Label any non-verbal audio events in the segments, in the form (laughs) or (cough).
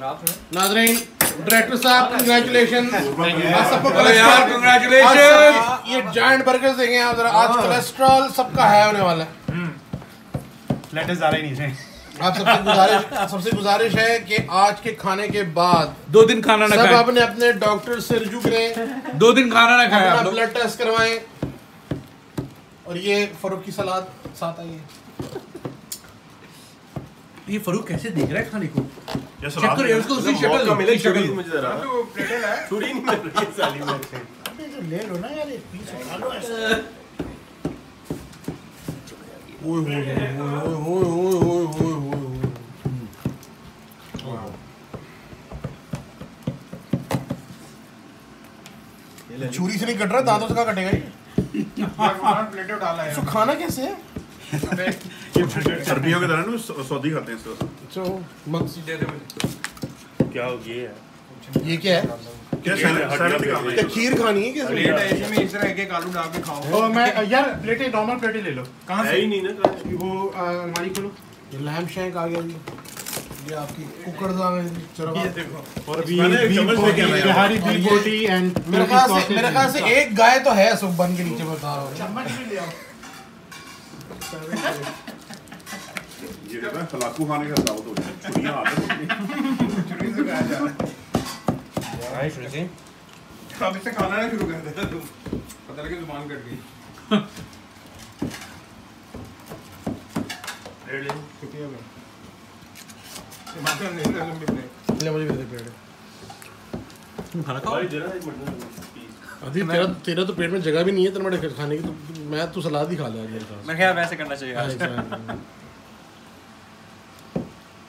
नाजरीन डायरेक्टर साहब कंग्रेचुलेशन (laughs) सबको सब ये जायंट बर्गर्स देंगे आप जरा आज कोलेस्ट्रॉल सबका है होने वाला है। लेटेस्ट आ रहे नहीं थे आप सबसे (laughs) गुजारिश सबसे गुजारिश है कि आज के खाने के बाद दो दिन खाना ना सब अपने अपने डॉक्टर से रुजू करें। दो दिन खाना ना खाए अपना ब्लड टेस्ट करवाएँ। और ये फरूक की सलाद साथ आई है। ये फरूक कैसे देख रहा है खाने को? चेक करो यार, उसको उसकी शक्ल मिले शक्ल मुझे जरा। तो प्लेटेड है। छुरी नहीं मिल रही है साली मेरे से। ले लो ना यार एक पीस खा लो ऐसे। ओए होए होए होए होए होए होए होए छुरी से नहीं कट रहा दांतों से कहाँ कटेगा ये? प्लेटेड डाला है खाना कैसे है? सर्दियों के दौरान में सौ- सौदी खाते हैं इसको। तो मक्स क्या ये है? ये क्या है? क्या है? खीर खानी है क्या प्लेट है इसी में इस तरह एक आलू डाल के खाओ। ओ मैं यार प्लेटें नॉर्मल प्लेटें ले लो। कहाँ से? ही नहीं ना वो अलमारी खोलो। शैंक आ गया जी। ये आपकी कुकर आ गई चलो ये देखो। और भी बिहारी बोटी एंड मेरे एक गाय तो है सुख बन के नीचे बता रहा हूँ। चम्मच भी ले आओ। (laughs) ये कहता है खाने का दावत हो जाए छुरियाँ आते छुरी से खाया जा रहा है अब इससे खाना ना शुरू कर दे पता लगे ज़ुबान कट गई शुक्रिया भाई टमाटर नहीं ना लंबी प्लेट ले मुझे भी दे पेड़ खाना खाओ भाई जरा एक मिनट पीस अभी तेरा तेरा तो पेट में जगह भी नहीं है तेरे खाने की तो मैं तू सलाद ही खा ले आज मेरे ख्याल वैसे करना चाहिए।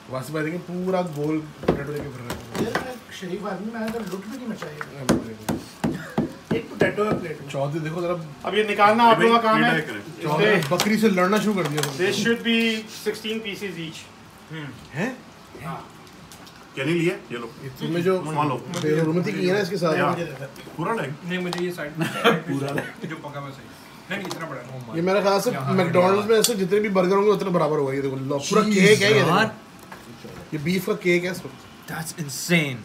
आज वासी भाई पूरा गोल पोटैटो लेके फिर रहा यार शरीफ आदमी मैंने तो लुट भी नहीं मचाई। एक पोटैटो है प्लेट चौधरी देखो जरा। अब ये निकालना आप लोगों का काम है। चौधरी बकरी से लड़ना शुरू कर दिया this should be 16 pieces each हैं? क्या नहीं लिया ये लो। तुम्हें जो मान लो। बेरुमती की है ना इसके साथ? पूरा लेग। नहीं? मुझे ये साइड (laughs) पूरा जो पका हुआ सही। नहीं इतना बड़ा ये मेरे ख्याल से मैकडोनल्ड्स में ऐसे जितने भी बर्गर होंगे उतने बराबर होगा। ये देखो पूरा केक है ये देखो। ये बीफ का केक है इसमें। That's insane.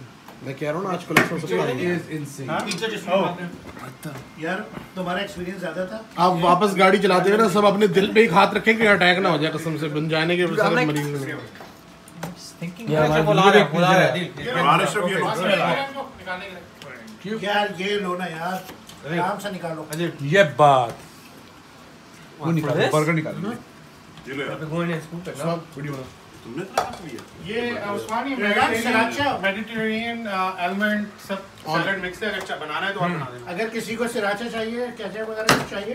मैं कह रहा हूँ ना आज कोलेस्ट्रॉल सब खाएँगे। पिज्जा जिसमें खाते हैं। यार तुम्हारा एक्सपीरियंस ज़्यादा था? आप वापस गाड़ी चलाते हुए ना सब अपने दिल पे एक हाथ रखें कि अटैक ना हो जाए कसम से बन जाने के सारे मरीज़ में। है, है. यार ये लो ना यार आराम से निकालो। ये बात। वो निकाल? बर्गर निकाल। ये लो यार। सब वीडियो बना। तुमने इतना से लिया ये उस्मानी. मेडिटेरेनियन एलिमेंट सब सैलेड मिक्स है अगर बनाना है तो आप बना देना। अगर किसी को सिराचा चाहिए कैचअप वगैरह कुछ चाहिए?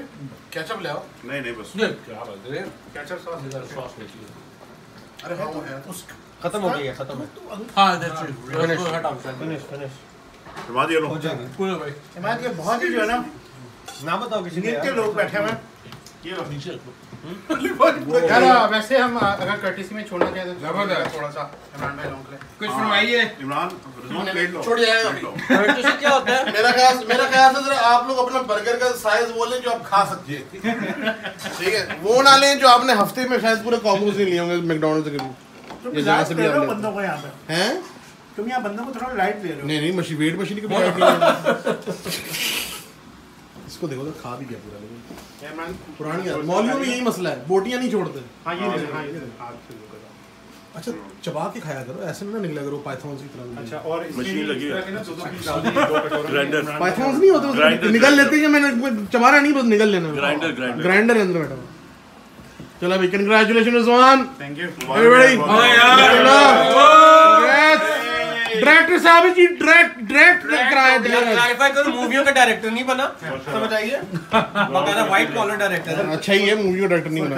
केचप ले आओ। नहीं नहीं बस। क्या बात है? केचप सॉस अरे हाँ वो है। उस खत्म हो गई है खत्म हाँ। that's true उसको हटाओ जमा दिया लो। पूरा भाई। इमाद ये बहुत ही जो है ना ना बताओ किसी ने लोग बैठे हैं। यार वैसे हम अगर कर्टिसी में छोड़ना चाहें तो ज़बरदस्त। थोड़ा सा इमरान भाई लोगों के कुछ फरमाइए इमरान रिजवान प्लेट लो। छोड़ जाएगा प्लेट लो। (laughs) क्या होता है? मेरा ख्याल मेरा ख्याल से जरा आप लोग अपना बर्गर का साइज़ बोलें जो आप खा सकते हैं (laughs) ठीक है? वो ना लें जो आपने हफ़्ते में शायद पूरे कॉम्बोज नहीं लिए होंगे मैकडोनल्ड्स के भी। तुम ये जगह से भी आप बंदों को यहाँ पे। हैं? तुम यहाँ बंदों को थोड़ा लाइट दे रहे हो। नहीं नहीं मशीन वेट मशीन की इसको देखो तो खा भी गया पूरा लेकिन पुरानी यार मौलियों में यही मसला है बोटियाँ नहीं छोड़ते। हाँ ये दे दो हाँ ये दो अच्छा चबा के खाया करो ऐसे में ना निकला करो पाइथॉन्स की तरह। अच्छा और मशीन लगी है। ना दो दो पीस डाल दिए दो कटोरे। में। ग्राइंडर पाइथॉन्स नहीं होते निकल लेते हैं मैंने चबारा नहीं बस निकल लेना। ग्राइंडर ग्राइंडर ग्राइंडर अंदर बैठा। चलो भाई congratulation Rizwan thank you everybody यार डायरेक्टर साहब जी डायरेक्ट डायरेक्ट कराया क्लैरिफाई करो मूवियों का डायरेक्टर नहीं बना समझ आइए बकायदा व्हाइट कॉलर डायरेक्टर है। अच्छा ही है मूवी का डायरेक्टर नहीं बना।